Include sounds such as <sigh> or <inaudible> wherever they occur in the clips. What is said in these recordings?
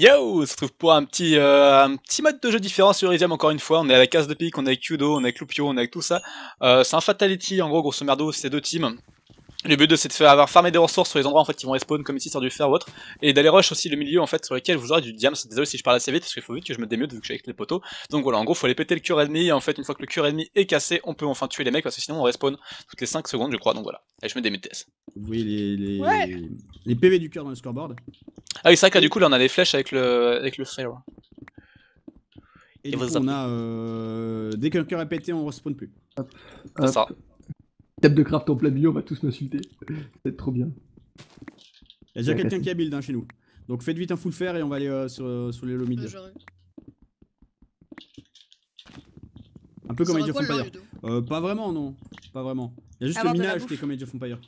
Yo, on se retrouve pour un petit, euh, un petit mode de jeu différent sur Elysium encore une fois. On est avec As de Pique, on est avec Kudo, on est avec Lupio, on est avec tout ça. Euh, c'est un Fatality, en gros, grosso merdo, c'est deux teams. Le but de c'est de faire avoir farmer des ressources sur les endroits en fait qui vont respawn comme ici sur du fer ou autre et d'aller rush aussi le milieu en fait sur lequel vous aurez du diams. Désolé si je parle assez vite parce qu'il faut vite que je me démute vu que je suis avec les poteaux. Donc voilà, en gros, faut aller péter le cœur ennemi et en fait une fois que le cœur ennemi est cassé, on peut enfin tuer les mecs parce que sinon on respawn toutes les 5 secondes, je crois. Donc voilà. Et je me démute TS. Vous voyez les, les, Ouais. les PV du cœur dans le scoreboard. Ah oui, c'est vrai que là, du coup là on a des flèches avec le avec le fire. Et, Et du vos coup, on a. Euh, dès qu'un cœur est pété, on respawn plus. C'est ça. Table de craft en plein milieu, on va tous m'insulter. C'est trop bien. Il y a déjà quelqu'un qui a build hein, chez nous. Donc faites vite un full fer et on va aller euh, sur, euh, sur les low mid. Un peu comme Age of Empire. Euh, pas vraiment, non. Pas vraiment. Il y a juste Avoir le minage qui est comme Age of Empire.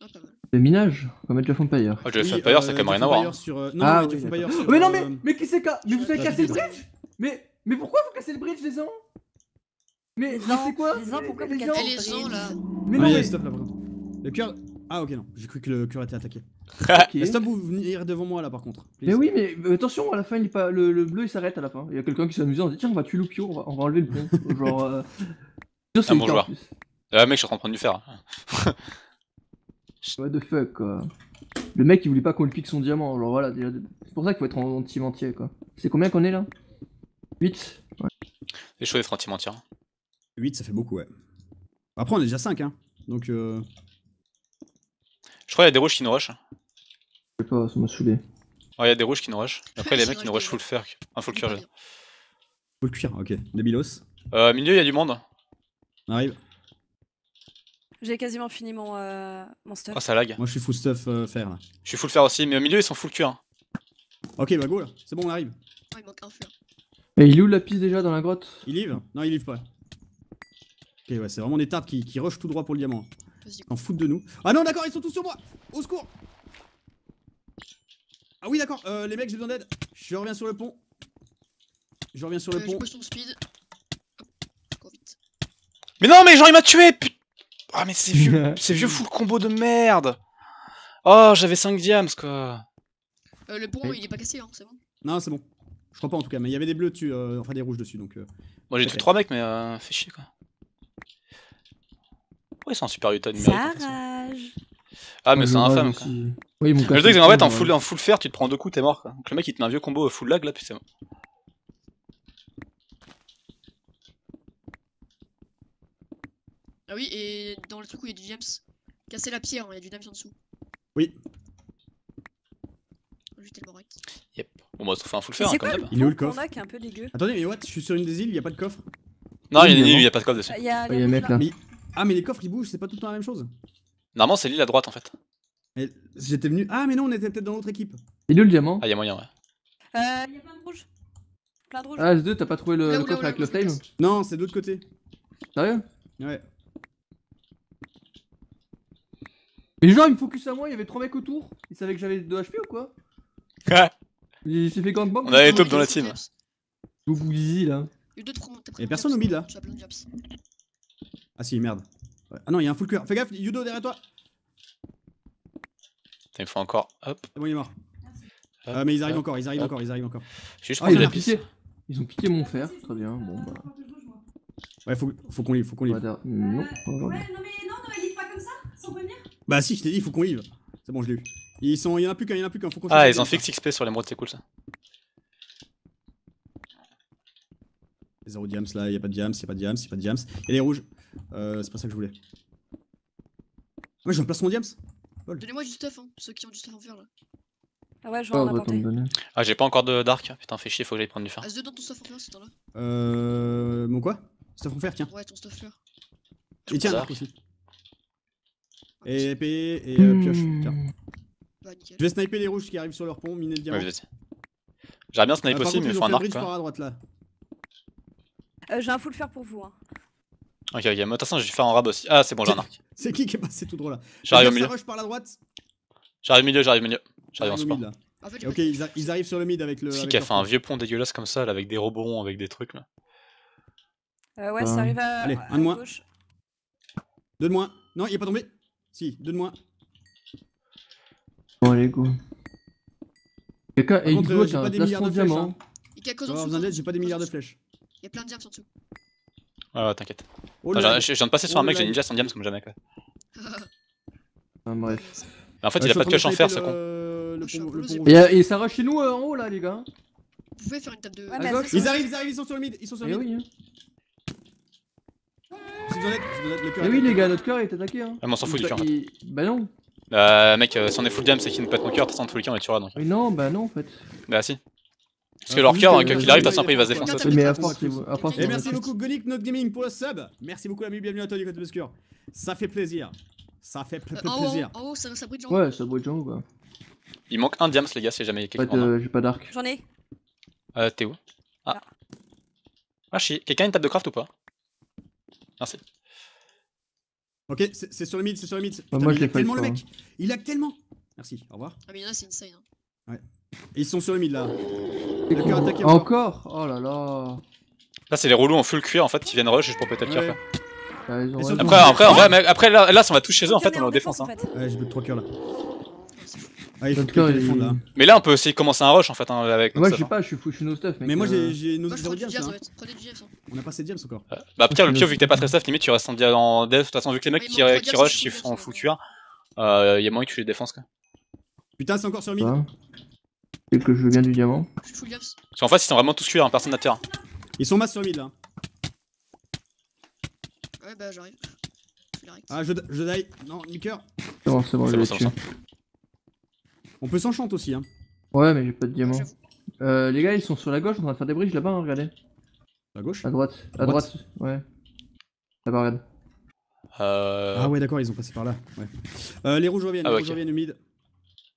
Ah. Le minage, on va mettre Jeff Empire. Oh, je vais Oui, faire Empire, ça a quand même Age rien of à voir. Sur, Non, Ah Age oui, of Empire sur, Mais non, mais, mais qui c'est Mais vous avez cassé le bridge? Mais, mais pourquoi vous cassez le bridge, les gens? Mais, Les c'est quoi les gens, pourquoi vous Les les gens là Mais Ah, non, il y a mais... stop là, par contre. Le cœur. Ah, ok, non. J'ai cru que le cœur était attaqué. <laughs> Ok. Mais Stop, vous venir devant moi là, par contre. please. Mais oui, mais attention, à la fin, il est pas... le, le bleu il s'arrête à la fin. Il y a quelqu'un qui s'est amusé, on dit tiens, on va tuer Lupio, on va, on va enlever le pont. <laughs> Genre. Euh... c'est Un le bon en joueur. plus. Ah mec, je suis en train de prendre du fer. What the fuck, quoi. Le mec, il voulait pas qu'on lui pique son diamant. Genre voilà, déjà, c'est pour ça qu'il faut être en team entier, quoi. C'est combien qu'on est là? 8 Ouais. C'est chaud d'être anti-mentir. 8, ça fait beaucoup, ouais. Après, on est déjà 5, hein. Donc, euh... Je crois qu'il y a des rouges qui nous rush. Je sais pas, ça m'a saoulé. Ouais, il y a des rouges qui nous rush. Et <laughs> après, les mecs qui nous rush rush full fer. Un full faut le cuire, ok. Débilos. Euh, milieu, il y a du monde. On arrive. J'ai quasiment fini mon, euh, mon stuff. Oh, ça lag. Moi, je suis full stuff euh, fer là. Je suis full fer aussi, mais au milieu, ils sont full cœur. hein. Ok, bah go là. C'est bon, on arrive. Ah, il manque un fer. Et il est où la piste déjà dans la grotte? Il livre? Non, il livre pas. Ok, ouais, c'est vraiment des tartes qui, qui rushent tout droit pour le diamant. Vas-y, En foutent de nous. Ah non, d'accord, ils sont tous sur moi Au secours Ah oui, d'accord, euh, les mecs, j'ai besoin d'aide. Je reviens sur le pont. Je reviens sur le Euh, pont. speed. Hop, vite. Mais non, mais genre, il m'a tué put- Ah, mais c'est vieux, <laughs> c'est vieux full combo de merde Oh, j'avais 5 diams, quoi Euh, le pont, il est pas cassé, hein, c'est bon. Non, c'est bon. Je crois pas en tout cas, mais il y avait des bleus dessus, euh, enfin des rouges dessus, donc... euh, Bon, j'ai tué 3 mecs, mais euh, fait chier, quoi. Ouais, c'est un super utah numérique. Ça en ça. rage. Ah, mais c'est infâme, quoi. Oui, ils m'ont Le truc, c'est le qu'en fait, en full, en full fer, tu te prends deux coups, t'es mort, quoi. Donc le mec, il te met un vieux combo full lag, là, puis c'est bon. Ah oui, et dans le truc où il y a du diams, casser la pierre, hein, il y a du diams en dessous. Oui. Juste le. Yep. Bon, bah, on se fait un full fer, hein, c'est comme d'hab. Il est où le coffre a qui est un peu dégueu Attendez, mais what? Je suis sur une des îles, il y a pas de coffre? Non, il y a Oui, une mais île, bon. il y a pas de coffre dessus. Il y a, Ouais, il y a un mec là. Ah, mais les coffres ils bougent, c'est pas tout le temps la même chose Normalement, c'est l'île à droite, en fait. J'étais venu... Ah, mais non, on était peut-être dans l'autre équipe. Il est où le diamant? Ah, il y a moyen, ouais. Euh, il y a plein de rouges. Plein de rouges. Ah, S2, t'as pas trouvé le, Là le où- là où- coffre là avec où le flame. Non, c'est de l'autre côté. Sérieux? Ouais. Mais genre, il me focus à moi, il y avait trois mecs autour. Il savait que j'avais 2 HP ou quoi? Il s'est fait gangbang On a les il dans la team. Beaucoup easy là. Il y a deux, trois, t'as pris Et un personne au mid, là Tu as plein de. Ah si, merde. Ouais. Ah non, il y a un full cœur. Fais gaffe, Yudo derrière toi. Il faut encore. Hop. C'est bon, il est mort. hop, Ah, mais ils arrivent hop. encore, ils arrivent hop. encore, ils arrivent encore. J'ai juste Ah, ils ont piqué. Ils ont piqué mon fer. Très bien, bon bah. Ouais, faut, faut qu'on livre, faut qu'on livre. Non, aujourd'hui. non mais non, non livre pas comme ça, sans prévenir. Bah si, je t'ai dit, il faut qu'on livre. C'est bon, je l'ai eu. Ils sont... Il y en a plus qu'un, il y en a plus qu'un. Faut qu'on Ah, ils ont fixe XP sur les modes, c'est cool ça. Zéro diams là, il y a pas de diams, il y a pas de diams, il y a pas de diams. Il y a les rouges. Euh, c'est pas ça que je voulais. Moi, j'ai un placement diams. Donnez-moi du stuff, hein, ceux qui ont du stuff en fer là. Ah ouais, je Oh, vais en apporter. Ah, j'ai pas encore de dark. Putain, fait chier, faut que j'aille prendre du fer. As-2 dans ton stuff en fer, c'est là. Euh. Mon quoi? Stuff en fer, tiens. Ouais, ton stuff fer. Et tiens, Dark. dark aussi. Et épée et euh, pioche. Hmm. Tiens. Bah, nickel. Je vais sniper les rouges qui arrivent sur leur pont, miner le diamant. Ouais. J'aimerais bien Euh, snipe par aussi, contre, mais il faut un arc quoi. par à droite là. Euh, J'ai un full fer pour vous. Hein. Ok, ok, mais de toute façon, je vais faire en rab aussi. Ah, c'est bon, j'ai un arc. <laughs> C'est qui qui est passé tout droit là J'arrive au Ça milieu. rush par la droite. J'arrive au milieu, j'arrive au milieu. J'arrive en support. mid, là. En fait, j'ai Ok, ils, arrivent sur le mid avec le. C'est qui a fait un vieux pont dégueulasse comme ça, là, avec des rebonds, avec des trucs là. Euh, ouais, ça arrive à, Allez, un de moins. gauche. Deux de moins. Non, il est pas tombé. Si, deux de moins. Bon, allez, go. Et contre, Xbox, euh, j'ai un pas des milliards de flèches, diamant. hein. Il y a j'ai pas des milliards de flèches. Il y a plein de diams en dessous. Ouais, ouais, t'inquiète. Oh Attends, je, je viens de passer sur Oh un mec, là j'ai ninja sans diams comme jamais quoi. Enfin, bref. Mais en fait, Ouais, il a pas de pioche en fer, ce con. Et, euh, et ça rush chez nous euh, en haut là, les gars. Vous pouvez faire une table de. Mais gauche. c'est Ils ça. arrivent, ils arrivent, ils sont sur le mid, ils sont sur Eh le mid. oui, hein. Eh oui, les attaqué. gars, notre cœur est attaqué. Hein. Ah, mais on s'en fout du cœur, Bah non. Bah, mec, euh, si on est full diams, c'est qu'il nous pète mon cœur, de toute façon, tous les cas, on est tuera donc. Oui, non, bah non en fait. Bah, si. Parce que Ah, leur cœur, hein, quoi qu'il arrive, de euh, façon, après, il va se Ouais, défoncer. ouais, aussi. Mais à ouais, force, ouais, ils- à force, Et merci beaucoup Gonic Not Gaming pour le sub. Merci beaucoup l'ami, bienvenue à toi du côté Obscur. Ça fait plaisir. Ça fait Euh, En haut, plaisir. en haut, ça ça brille de Ouais, ça brûle Django quoi. Il manque un diams, les gars, si jamais il y a quelqu'un. a. euh, j'ai pas d'arc. J'en ai. Euh, t'es où Ah. Ah, chier. Quelqu'un a une table de craft ou pas? Merci. Ok, c'est sur le mid, c'est sur le mid. Putain, moi, je il fait tellement le mec. Il lag tellement. Merci, au revoir. Ah, mais il y en a, c'est insane. hein. Et ils sont sur le mid là. Le cœur attaqué encore. Encore? Oh là là. Là, c'est les relous en full cuir en fait qui viennent rush juste pour péter le. Ouais. raison. surtout- Après, après, en vrai, mec, après là, là, si on va tout chez eux, en fait, on est en défense. Hein. Ouais, j'ai plus de 3 cœurs là. Ah, il faut que il- là. Mais là, on peut aussi commencer un rush en fait hein, avec. Moi, je sais stuff, pas, je suis fou, je suis no stuff. mec, Mais moi j'ai nos Moi, je prends 0 du diams. hein. hein. On a pas 7 diams encore. hein. Bah, Pierre, le suis vu que t'es pas très stuff, limite, tu restes en, dia- en dev. De toute façon, vu que les mecs qui, rush, qui font full cuir, euh, y a moyen que tu les défenses quoi. Putain, c'est encore sur le mid. C'est que je veux bien du diamant. Parce qu'en fait, ils sont vraiment tous cuir, hein, personne n'a terre. Ils sont masse sur le mid là. Ouais, bah j'arrive. Je suis direct. Ah, je, je die. Non, Nicker. C'est bon, c'est bon, C'est je bon, bon, On peut s'enchanter aussi. Hein. Ouais, mais j'ai pas de diamant. Euh, les gars, ils sont sur la gauche train de faire des bridges là-bas, hein, regardez. À gauche. À droite. À Droite. droite, ouais. Là-bas, regarde. Euh... Ah ouais, d'accord, ils ont passé par là. Ouais. Euh, les rouges reviennent, Ah, les rouges reviennent au mid.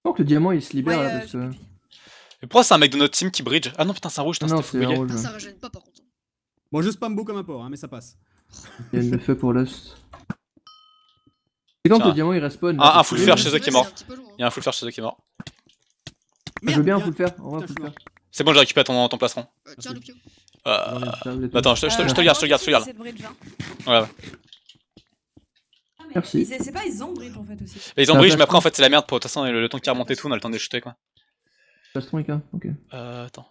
Je que le diamant il se libère Ouais, là euh, parce que. Mais pourquoi c'est un mec de notre team qui bridge Ah non, putain, c'est un rouge, Ah putain, non, c'était c'est un bugué. rouge. Ah, ouais. ça régène pas par contre. Bon, je spam beau comme un porc, hein, mais ça passe. Il y a une feu pour Lust. C'est quand le diamant il respawn Un- là, un full fer chez eux qui est mort. hein. Il y a un full fer chez eux qui est mort. Je veux bien un full faire, on va full faire. C'est bon, j'ai récupéré ton, ton plastron. Euh, Tiens, le. Euh... Attends, je te, je te- je te Euh, garde, je te garde, je te garde. hein. Ouais, ouais. Ah, mais Merci. ils- C'est pas, ils ont bridge en fait aussi. Ils ont Ah, bridge, mais après, en fait, c'est la merde. Pour... De toute façon, le, le temps qui a remonté tout, on a le temps de les shooter quoi. Ok. Euh, attends.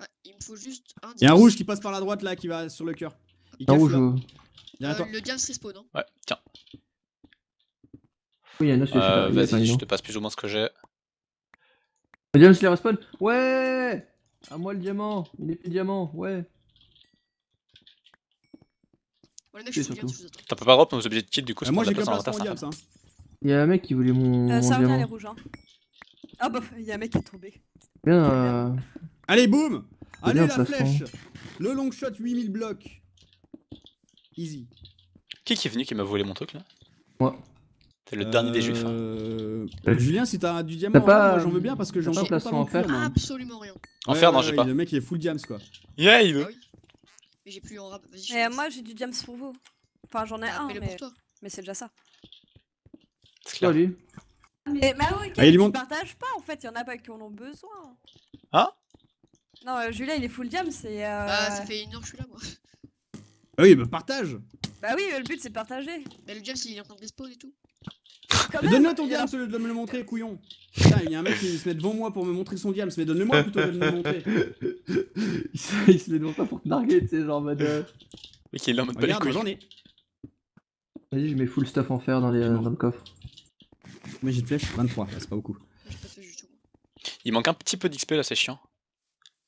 Ouais, il me faut juste un Il y a un rouge qui passe par la droite là, qui va sur le cœur. Il Un rouge, euh, Derrière toi. Euh, le diams respawn. Hein. Ouais, tiens. oui, il y a un je Euh, y a Vas-y, je te passe plus ou moins ce que j'ai. Le diamant il respawn Ouais À moi le diamant Il est plus diamant, ouais je je. T'as pas drop nos objets de kit du coup, Euh, c'est moi j'ai place en. Hein. Il y a un mec qui voulait mon, Euh, ça revient les rouges. Hein. Ah bah, il y a un mec qui est tombé. Bien, euh... Allez, boum Allez, bien, la flèche Le long shot, 8000 blocs. Easy. Qui qui est venu qui m'a volé mon truc là Moi. C'est le dernier des juifs. hein. Euh... Euh, Julien, si t'as du diamant, en pas- moi j'en veux bien parce que j'en pas veux en pas plus, fer. Absolument rien. En fer, non, j'ai pas. Le mec il est full diams quoi. Yeah, il Ah veut. oui. Mais j'ai plus en je Et euh, moi j'ai du diams pour vous. Enfin j'en ai ça. un, mais, mais c'est déjà ça. C'est clair. Mais, mais ah ouais, Ah, il tu monte. partages pas en fait, il y en a pas qui en ont besoin. Hein Non, euh, Julien il est full diams, c'est. Euh... Ah, ça fait une heure que je suis là, moi. Ah oui, bah partage Bah oui, euh, le but c'est de partager. Mais le diams, il est en train de despawn et tout. Donne-le ton il diams au lieu de me le montrer, couillon Putain, il y a un mec qui se met devant moi pour me montrer son diams, mais donne-le moi plutôt que de me le <laughs> montrer. il se, il les demande pas pour te narguer, tu sais, genre en mode. euh, Mais qui est là en mode pas les couilles. j'en ai. Vas-y, je mets full stuff en fer dans, les, Bon. dans le coffre. Mais j'ai de flèches 23, c'est pas beaucoup. Il manque un petit peu d'XP là, c'est chiant.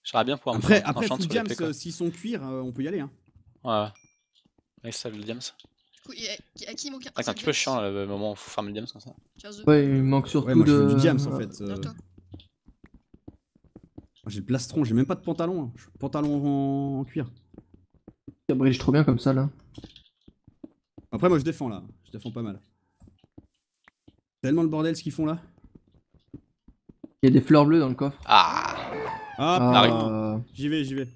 J'aimerais bien pouvoir me Après, faire un après full diams, s'ils sont cuir, euh, on peut y aller. Hein. Ouais, ouais. Ça le diams. Du coup, il y a- à qui il manque un Ah, c'est un petit peu chiant là, le moment où faut farmer le diams comme ça. Ouais, il manque surtout Ouais, moi de. du diams en fait. euh. J'ai le plastron, j'ai même pas de pantalon. hein. Je suis pantalon en, en cuir. Ça bridge trop bien comme ça là. Après, moi je défends là. Je défends pas mal. Tellement le bordel ce qu'ils font là. Il y a des fleurs bleues dans le coffre. Ah Ah. Ah, J'y vais, j'y vais.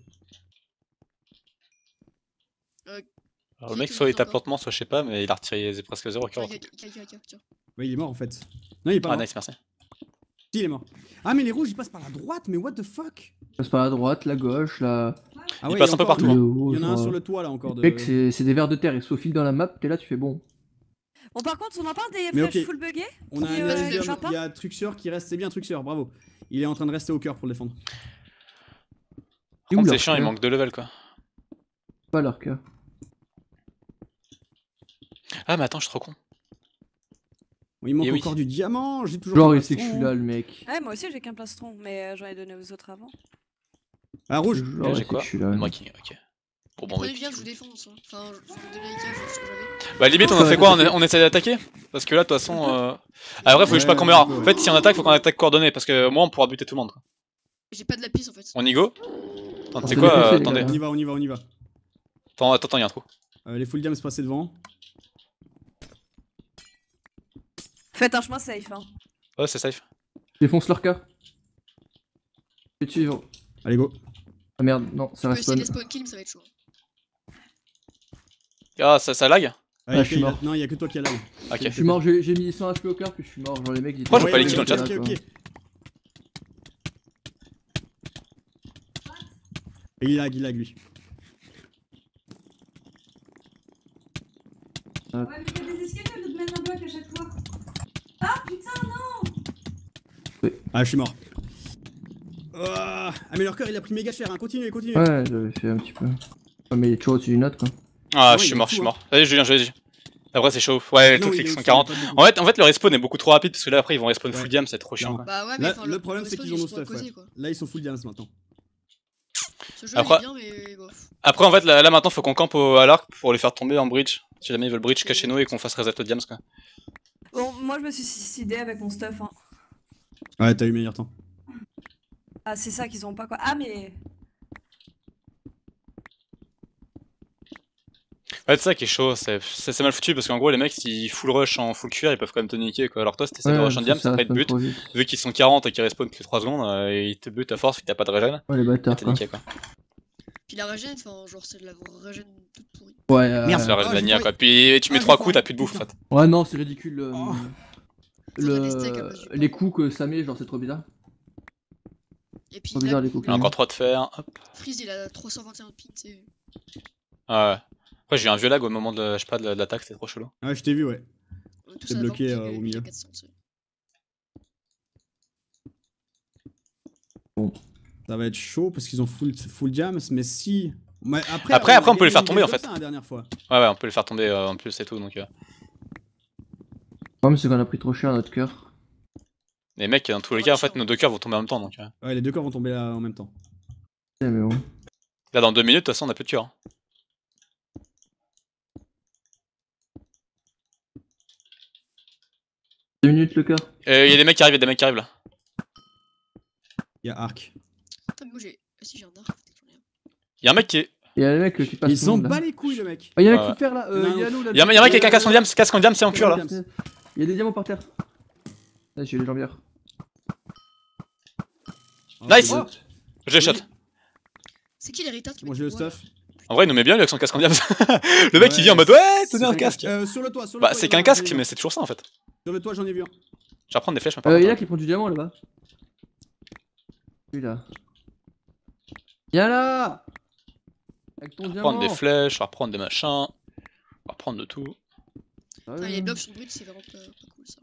Alors, Le mec, soit il tape lentement, soit je sais pas, mais il a retiré presque zéro cœur. Ouais, il est mort en fait. Non, il est pas Ah, mort. nice, merci. Si, il est mort. Ah, mais les rouges ils passent par la droite, mais what the fuck? Passe par la droite, la gauche, la. Ah Il ouais, passe y a un peu partout, hein. Il y en a un sur le toit là encore. De... Mec, c'est c'est des vers de terre, ils se faufilent dans la map, t'es là, tu fais bon. Bon, par contre, on en parle des ok. full buggées On a un euh, il y a Truxeur qui reste, c'est bien Truxeur, bravo. Il est en train de rester au cœur pour le défendre. C'est chiant, il manque de level quoi. Pas leur cœur. Ah, mais attends, je suis trop con. Il manque Et oui. encore du diamant, j'ai toujours. Genre, il sait que je suis là, le mec. Ouais, moi aussi j'ai qu'un plastron, mais euh, j'en ai donné aux autres avant. Ah, rouge Genre, j'ai quoi je suis là. Moi qui. Ok. Bon, bon, bien, je vous défonce. hein. Enfin, je les cas, je ce que j'avais. Bah, limite, on a fait quoi on, on essaie d'attaquer? Parce que là, de toute façon. Euh... Ah, bref, faut que je sais pas qu'on meurt. ouais. En fait, si on attaque, faut qu'on attaque coordonné. Parce que moi, on pourra buter tout le monde. J'ai pas de lapis en fait. On y go? Attends, On c'est quoi euh, les Attendez. On y va, on y va, on y va. Attends, attends, attends, y'a un trou. Euh, les full diams passer devant. Faites un chemin safe, hein. Ouais, c'est safe. Défonce leur cœur. Et tu vas. Allez, go. Ah merde, non, spawn. de spawn kill, mais ça va être chaud. Ah, ça, ça lag? Ah, je suis a- mort. Non, il y a que toi qui a lag. Ok. Je suis mort, j'ai mis 100 HP au cœur que je suis mort. Genre les mecs ils Pourquoi j'ai pas les kills dans le ok, chat il lag, il lag lui. Ouais, mais a des escaliers de mettre un bloc à chaque fois. Ah putain, non Ah, je suis mort. Ah, ah, mais leur cœur il a pris méga cher, hein. continuez, continuez. Ouais, j'avais fait un petit peu. Ouais, mais il est toujours au-dessus d'une note quoi. Ah, Ouais, je suis est mort, je suis mort. Vas-y, Julien, je vas-y. Après, c'est chaud. Ouais, les Non, clics aussi, 140. il y a pas de- En fait, en fait, le respawn est beaucoup trop rapide parce que là, après, ils vont respawn full Ouais. diam, c'est trop chiant. Quoi. Bah ouais, mais Là, enfin, le problème c'est qu'ils ont nos stuff. côté, ouais. quoi. Là ils sont full diams maintenant. Ce jeu Après- est bien, mais. Après, en fait, là, là, maintenant, faut qu'on campe au, à l'arc pour les faire tomber en bridge. Si jamais ils veulent bridge, cachez nous et qu'on fasse reset le diams, quoi. Bon, moi je me suis suicidé avec mon stuff, hein. Ouais, t'as eu meilleur temps. Ah, c'est ça qu'ils ont pas quoi. Ah, mais. Ouais, c'est ça qui est chaud, c'est mal foutu parce qu'en gros, les mecs, s'ils full rush en full cuir, ils peuvent quand même te niquer, quoi. Alors toi, si t'essaies de rush en diams, ça va être but. Vu qu'ils sont 40 et qu'ils respawn toutes les 3 secondes, euh, ils te butent à force vu que t'as pas de régène, Ouais, les bâtards t'es quoi. niqué, quoi. Puis la régène, enfin, genre, c'est de la régène toute pourrie. Ouais, euh, Merde. C'est la Ah, régène j'ai vanilla, failli- quoi. Puis tu mets Ah, 3 j'ai coups, t'as plus de bouffe, en fait. Ouais, non, c'est ridicule. euh, Oh. Le... du Les coups que ça met, genre c'est trop bizarre. Et puis, Trop bizarre, les coups. Il y a encore 3 de fer. Hop. Freeze, il a 321 de ping, tu sais. Ah ouais. Après, j'ai eu un vieux lag au moment de, je sais pas, de, l'attaque, c'était trop chelou. Ouais, je t'ai vu, ouais. On T'es à 20 bloqué, euh, au milieu. 400, tu sais. Ça va être chaud parce qu'ils ont full, full diams, mais si. Ouais, après, Après- a après, on peut les faire tomber, en fait. ça, la dernière fois. Ouais, ouais, on peut les faire tomber euh, en plus et tout, donc. euh. Le problème c'est qu'on a pris trop cher notre cœur. Les mecs, dans tous les cas, en fait, nos deux cœurs vont tomber en même temps, donc. euh. Ouais, les deux corps vont tomber là en même temps. Ouais, mais bon. Là, dans 2 minutes, de toute façon, on a plus de cœur. hein. Deux minutes le cœur. Euh, y a des mecs qui arrivent, y a des mecs qui arrivent là. Il y a Arc. Mais moi j'ai. Ah si, j'ai un arc. ai un. Y a un mec qui est. Il y a les mecs qui passent. Ils là. bat les couilles, le mec. Ah, il y a un mec qui fait là. Euh, Non, il y a nous là. Y a, y a un mec qui a casque en diams, casque en diams, c'est en cuir là. Il y a des diamants par terre. Là, j'ai les jambières. Nice Je les shot. C'est qui l'héritage qui Moi j'ai le stuff. En vrai, il nous met bien lui avec son casque en diams. <laughs> le mec il vient en mode ouais, tenez un un casque. Euh, sur le toit, sur le Bah, toit, c'est qu'un un, casque, mais c'est toujours ça en fait. Sur le toit, j'en ai vu un. Je vais reprendre des flèches, mais pas Euh, il y en a qui prend du diamant là-bas. Lui là. Viens là Avec ton Je vais diamant reprendre des flèches, je vais reprendre des machins. On va reprendre de tout. Ah ouais. les blocs sur le bridge, c'est vraiment pas, pas cool ça.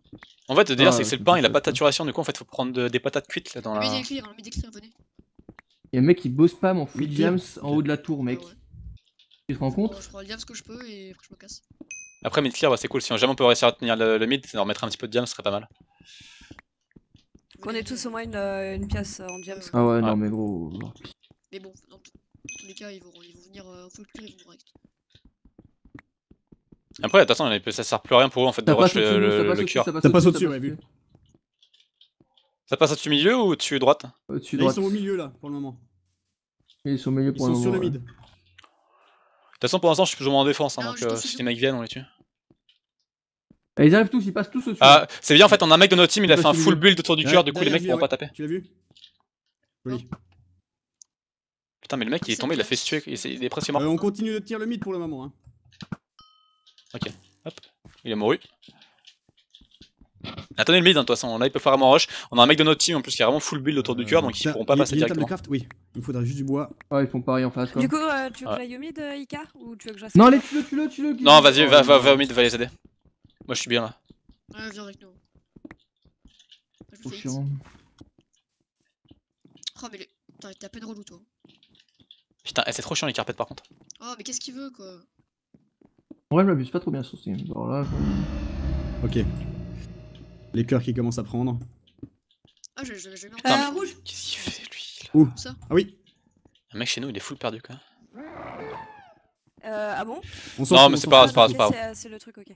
En fait, d'ailleurs, Ah, c'est que c'est le pain, il a pas de saturation, du coup, en fait, faut prendre de- des patates cuites là dans la. hein, mets des clears, venez. Il y a un mec qui bosse spam en full clear. en haut de la tour, mec. Ah ouais. Tu te rends compte? Je prends le diam ce que je peux et après je me casse. Après, mid clear, c'est cool. Si jamais on peut réussir à tenir le, le mid, de remettre un petit peu de diams, ce serait pas mal. Qu'on ait tous au moins une, euh, une pièce euh, en diams. Ah ouais, Ouais. non mais gros. Mais bon, dans tous les cas, ils vont, ils vont venir euh, en full clear, ils vont direct. Après, de toute façon, ça sert plus à rien pour eux en fait de rush le, nous, ça le, passe le au-dessus, cure. ça passe ouais, vu. Ça passe au-dessus milieu ou dessus droite? De Au-dessus Là, ils droite. sont au milieu là pour le moment. Ils sont au milieu Ils pour sont le sur le moment, mid. Toute façon, pour l'instant, je suis moins en défense, hein, Non, donc euh, si les mecs viennent, on les tue. Et Ils arrivent tous, ils passent tous au-dessus. Ah, c'est bien en fait, on a un mec de notre team, il a fait un full build autour du Ouais, cœur, du coup les mecs pourront pas taper. Tu l'as vu Joli. Putain, mais le mec il est tombé, il a fait se tuer, il est- il est presque mort. Euh, on continue de tirer le mid pour le moment. Hein. Il est mouru. Attendez le mid, hein, de toute façon, là il peut faire vraiment rush. On a un mec de notre team en plus qui a vraiment full build autour du cœur, donc ils pourront pas passer de directement. craft Oui, il me faudra juste du bois. Ouais, ils font pareil en face quoi. Du coup, euh, tu veux Ouais. que j'aille au mid, euh, Ika Ou tu veux que je reste Non, allez, tue-le, tue-le, tue-le. Non, vas-y, Oh, va, va, au mid, va les aider. Moi je suis bien là. Ouais, viens avec nous. Trop chiant. Oh, mais le... T'es à peine relou, toi. Putain, eh, c'est trop chiant les carpettes par contre. Oh, mais qu'est-ce qu'il veut, quoi En vrai, je m'abuse pas trop bien sur ce game. Alors là, Ok. Les cœurs qui commencent à prendre. Ah, je, je, je Euh, rouge. Qu'est-ce qu'il fait lui là Ça Ah oui Un mec chez nous il est full perdu quoi. Euh, ah bon? On Non, mais c'est pas grave, c'est pas grave, Ok, c'est- le truc, ok.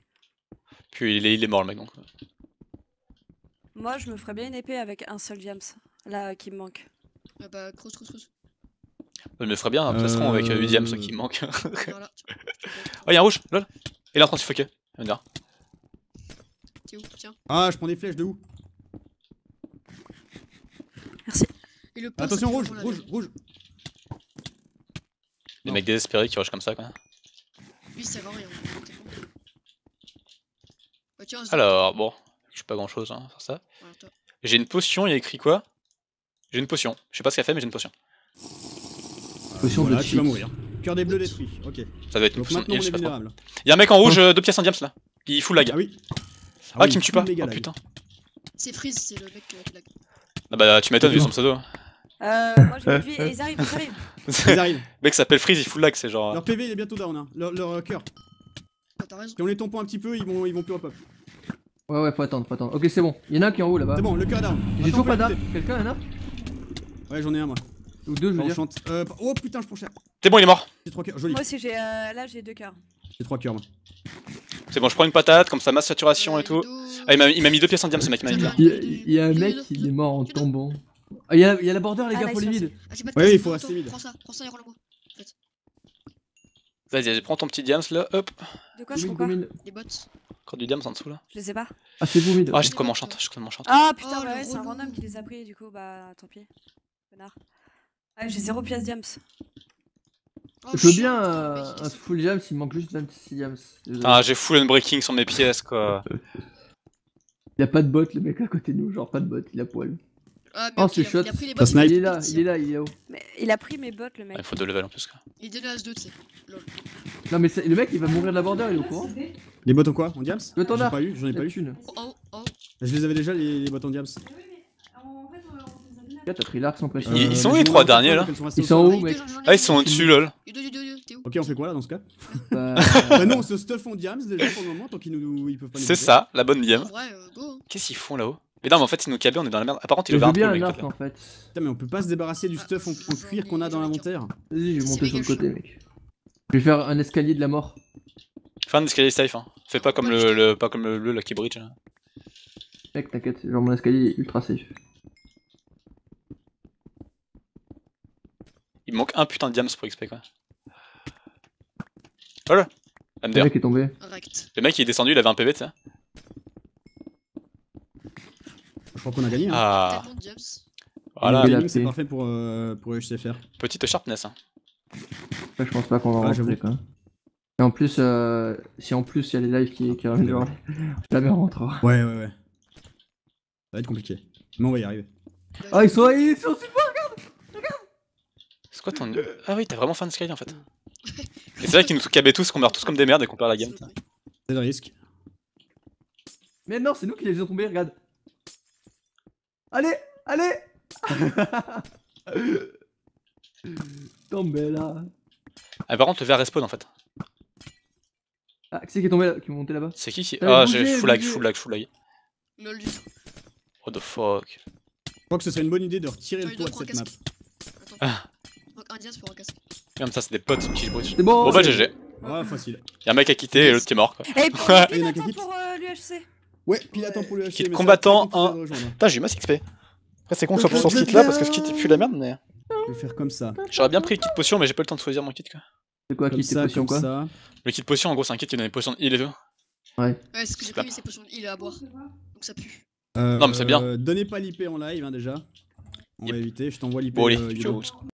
Puis il est, il est mort le mec donc. Moi, je me ferais bien une épée avec un seul diams. Là, qui me manque. Ah bah, cross, cross, cross. Je me ferait bien un plastron avec euh, Euh, UDM ce qui me manque. Viens là. oh y'a un rouge, lol. Il est en train de se fucker. On dirait. T'es où Tiens. Ah, je prends des flèches de où Merci. Et le poste, Attention, rouge, rouge, gueule. rouge. Les mecs désespérés qui rushent comme ça quoi. Lui, ça va rien. honnêtement. Bah, tiens, Alors bon, je suis pas grand chose hein, sur ça. J'ai une potion, il y a écrit quoi? J'ai une potion. Je sais pas ce qu'elle fait mais j'ai une potion. Potion de Voilà, tu vas mourir. Cœur des bleus détruit. Ok. Ça doit être une Donc potion maintenant heal, on je sais est pas trop. vulnérable. Y'a un mec en rouge, euh, deux pièces en diams là. Il full lag. Ah oui. Ah, qui oui, me tue pas Oh putain. C'est Freeze, c'est le mec euh, qui lag. Ah bah tu m'étonnes vu son pseudo. Euh, moi, vie et ils arrivent, ils arrivent. <laughs> Ils arrivent. Le mec s'appelle Freeze, il full lag, c'est genre. Leur PV il est bientôt down. Hein. Leur, leur euh, cœur. Ah. Si on les tampons un petit peu, ils vont, ils vont plus repop. Ouais, ouais, faut attendre, faut attendre. Ok, c'est bon. Y'en a un qui est en haut là-bas. C'est bon, le cœur est down. J'ai toujours pas d'arc. l'écouter. Quelqu'un, y'en a Ouais, j'en ai un moi. Ou deux, je veux dire. chante. Euh, oh putain, je prends cher. C'est bon, il est mort. J'ai trois cœurs. Joli. Moi aussi, j'ai. euh, là, j'ai deux cœurs. J'ai trois cœurs moi. C'est bon, je prends une patate, comme ça, masse saturation et tout. Ah, il m'a il m'a mis deux pièces en diams ce mec, il m'a. Il y, a, il y a un mec qui est mort en tombant. Ah, il y a, il y a la border, les Ah, gars, là, faut ils les vides. Ah, place, il faut rester vide. Prends ça, prends ça et. Vas-y, vas-y, prends ton petit diams là, hop. De quoi je prends quoi. Les bots. Encore du diams en dessous là. Je les ai pas. Ah, c'est vous, mid. Ah, j'ai de quoi m'enchante, j'ai de quoi m'enchante. Ah putain, Oh, bah ouais, c'est un random qui les a pris, du coup, bah tant pis. Connard. Ah, j'ai zéro pièce diams. Oh, Je veux bien euh, il un full jam s'il manque juste 26 jams. Putain, j'ai full unbreaking sur mes pièces quoi. <laughs> Il y a pas de bot, le mec à côté de nous, genre pas de bot, il a poil. Ah, mais Oh, c'est il a- shot. Il a pris les bots. Il est là, il est là, il est là-haut. Mais il a pris mes bottes, le mec. Ah, il faut deux levels en plus quoi. Il est as 2 tu. Non, mais c'est- le mec il va mourir de la border, il est au courant. Les bottes en quoi En diams Le J'en ai pas eu, j'en ai pas eu. haut, en haut. Je les avais déjà les, les bottes en diams. Ah oui, mais en fait, on on les a donné à Là, t'as pris l'arc sans pression. Ils- ils sont où, les trois derniers, là Ils sont où, mec Ah, ils sont au-dessus lol. Ok, on fait quoi là dans ce cas Bah, <laughs> Bah non, on se stuff en diams déjà pour le moment tant qu'ils nous ils peuvent pas nous C'est ça, la bonne diam. euh, hein. Qu'est-ce qu'ils font là-haut? Mais non, mais en fait, ils nous cabaient, on est dans la merde. Ah, par contre, il un bien le un mec. arc en fait. Putain, mais on peut pas se débarrasser du stuff en, en cuir qu'on a dans l'inventaire. Vas-y, je vais monter sur le côté, mec. Je vais faire un escalier de la mort. Fais un escalier safe, hein. Fais pas comme le, le- pas comme le, le Lucky Bridge. là. Mec, t'inquiète, genre mon escalier est ultra safe. Il manque un putain de diams pour XP quoi. Voilà. Le MDR. mec est tombé. Le mec il est descendu, il avait un PV, tu sais. Je crois qu'on a gagné. Hein. Ah, diams. voilà. Il est Gaming, c'est parfait pour, euh, pour HCFR. Petite sharpness. Hein. Ouais, je pense pas qu'on va Ah, rentrer quoi. Et en plus, euh, si en plus il y a les lives qui, qui genre, <laughs> jamais on rentrera. Ouais, ouais, ouais. Ça va être compliqué. Mais on va y arriver. Ah, ils sont, ils sont super C'est quoi ton. Ah oui, t'es vraiment fan de Sky en fait. <laughs> Et c'est vrai qu'ils nous cabaient tous, qu'on meurt tous comme des merdes et qu'on perd la game. C'est le risque. Mais non, c'est nous qui les faisons tomber, regarde. Allez, allez <laughs> Tombé là. Ah, par contre, le verre respawn en fait. Ah, qui c'est qui est tombé là, qui est monté là-bas? C'est qui qui. Euh, Ah, j'ai full lag, full lag, full lag. Lol du tout. What the fuck. Je crois que ce serait une bonne idée de retirer le toit de cette map. Ah. Donc un diams pour un casque. Comme ça, c'est des potes. C'est bon Bon bah, GG. Ah, facile. Y'a un mec à quitter et l'autre qui est mort quoi. Et pour Ouais. Il y en a qui attends quittent. pour euh, l'UHC. Ouais, puis attends pour le HC. Kit mais ça combattant, va très un. rejoindre. Putain, j'ai eu ma 6 Après, c'est con que ce soit Je sur ce veux kit là parce que ce kit il pue la merde, mais. Je vais faire comme ça. J'aurais bien pris le kit potion, mais j'ai pas eu le temps de choisir mon kit quoi. C'est quoi, Comme qui t'es ça, potion comme quoi ça. Le kit potion, en gros, c'est un kit qui donne des potions de heal et tout. Ouais. Ouais, ce que j'ai pris, c'est potion de heal à boire. Donc ça pue. Euh, Non, mais c'est bien. euh, Donnez pas l'IP en live hein, déjà. On Yep. va éviter, je t'envoie l'IP. Bon, allez, euh, ciao. Guido.